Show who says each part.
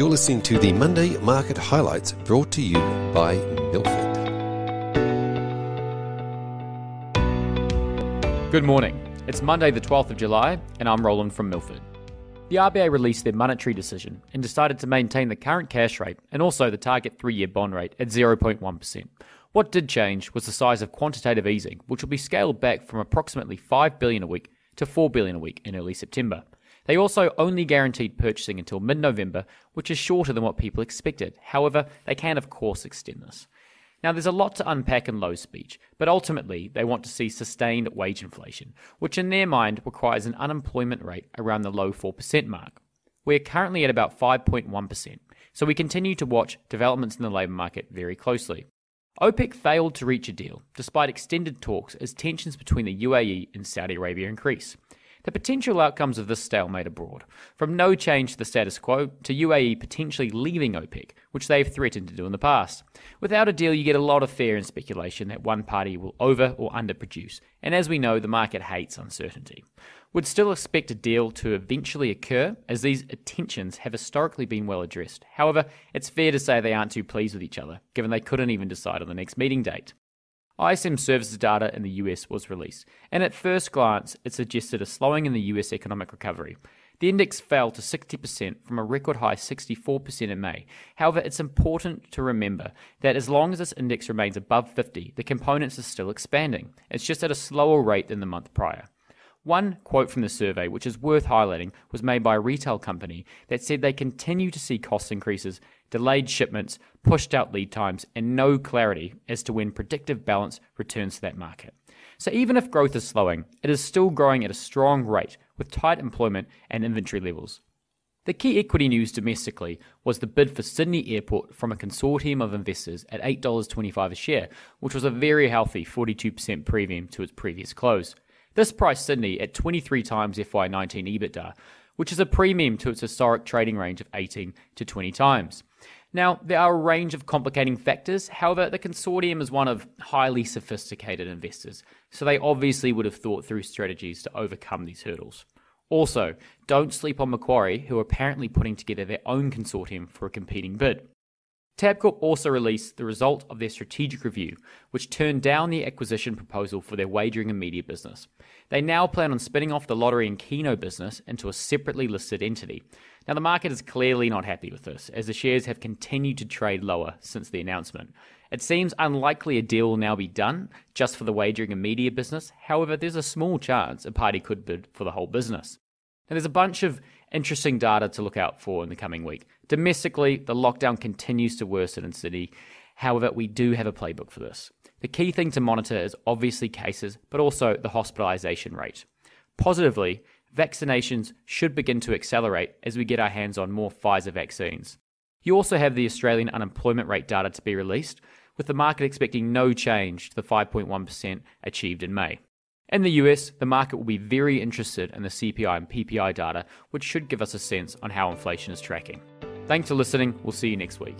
Speaker 1: You're listening to the Monday Market Highlights brought to you by Milford.
Speaker 2: Good morning. It's Monday, the 12th of July, and I'm Roland from Milford. The RBA released their monetary decision and decided to maintain the current cash rate and also the target three year bond rate at 0.1%. What did change was the size of quantitative easing, which will be scaled back from approximately 5 billion a week to 4 billion a week in early September. They also only guaranteed purchasing until mid November, which is shorter than what people expected. However, they can, of course, extend this. Now, there's a lot to unpack in Lowe's speech, but ultimately they want to see sustained wage inflation, which in their mind requires an unemployment rate around the low 4% mark. We're currently at about 5.1%, so we continue to watch developments in the labour market very closely. OPEC failed to reach a deal, despite extended talks as tensions between the UAE and Saudi Arabia increase the potential outcomes of this stalemate abroad, from no change to the status quo to UAE potentially leaving OPEC, which they've threatened to do in the past. Without a deal, you get a lot of fear and speculation that one party will over or underproduce, and as we know, the market hates uncertainty. Would still expect a deal to eventually occur, as these tensions have historically been well addressed. However, it's fair to say they aren't too pleased with each other, given they couldn't even decide on the next meeting date. ISM services data in the US was released, and at first glance, it suggested a slowing in the US economic recovery. The index fell to 60% from a record high 64% in May. However, it's important to remember that as long as this index remains above 50, the components are still expanding. It's just at a slower rate than the month prior. One quote from the survey, which is worth highlighting, was made by a retail company that said they continue to see cost increases, delayed shipments, pushed out lead times, and no clarity as to when predictive balance returns to that market. So even if growth is slowing, it is still growing at a strong rate with tight employment and inventory levels. The key equity news domestically was the bid for Sydney Airport from a consortium of investors at $8.25 a share, which was a very healthy 42% premium to its previous close. This priced Sydney at 23 times FY19 EBITDA, which is a premium to its historic trading range of 18 to 20 times. Now, there are a range of complicating factors. However, the consortium is one of highly sophisticated investors, so they obviously would have thought through strategies to overcome these hurdles. Also, don't sleep on Macquarie, who are apparently putting together their own consortium for a competing bid. Tabcorp also released the result of their strategic review, which turned down the acquisition proposal for their wagering and media business. They now plan on spinning off the lottery and keno business into a separately listed entity. Now, the market is clearly not happy with this, as the shares have continued to trade lower since the announcement. It seems unlikely a deal will now be done just for the wagering and media business. However, there's a small chance a party could bid for the whole business. Now, there's a bunch of interesting data to look out for in the coming week. Domestically, the lockdown continues to worsen in Sydney. However, we do have a playbook for this. The key thing to monitor is obviously cases, but also the hospitalisation rate. Positively, vaccinations should begin to accelerate as we get our hands on more Pfizer vaccines. You also have the Australian unemployment rate data to be released, with the market expecting no change to the 5.1% achieved in May. In the US, the market will be very interested in the CPI and PPI data, which should give us a sense on how inflation is tracking. Thanks for listening. We'll see you next week.